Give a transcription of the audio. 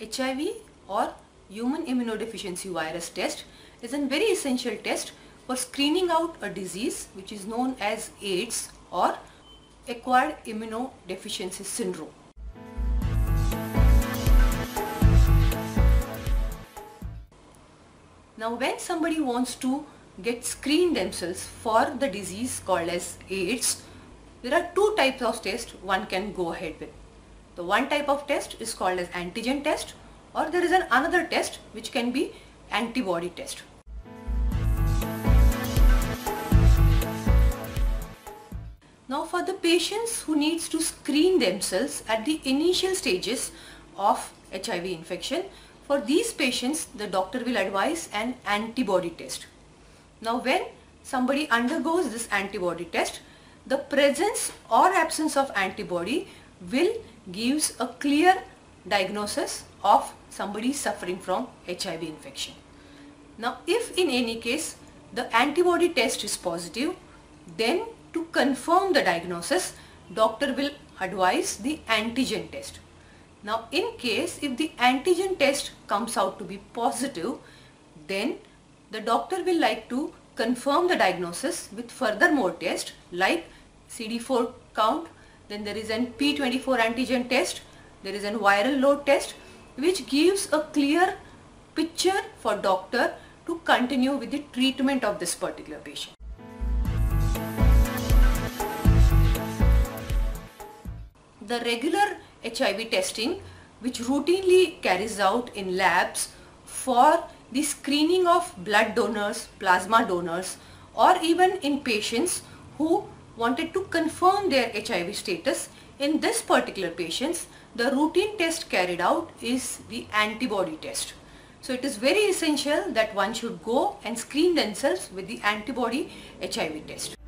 HIV or human immunodeficiency virus test is a very essential test for screening out a disease which is known as AIDS or acquired immunodeficiency syndrome. Now when somebody wants to get screened themselves for the disease called as AIDS, there are two types of tests one can go ahead with. The one type of test is called as antigen test or there is an another test which can be antibody test. Now for the patients who needs to screen themselves at the initial stages of HIV infection, for these patients the doctor will advise an antibody test. Now when somebody undergoes this antibody test, the presence or absence of antibody will gives a clear diagnosis of somebody suffering from HIV infection. Now if in any case the antibody test is positive, then to confirm the diagnosis, doctor will advise the antigen test. Now in case if the antigen test comes out to be positive, then the doctor will like to confirm the diagnosis with further more tests like CD4 count, then there is an P24 antigen test, there is a viral load test which gives a clear picture for doctor to continue with the treatment of this particular patient. The regular HIV testing which routinely carries out in labs for the screening of blood donors, plasma donors or even in patients who wanted to confirm their HIV status. In this particular patients, the routine test carried out is the antibody test. So it is very essential that one should go and screen themselves with the antibody HIV test.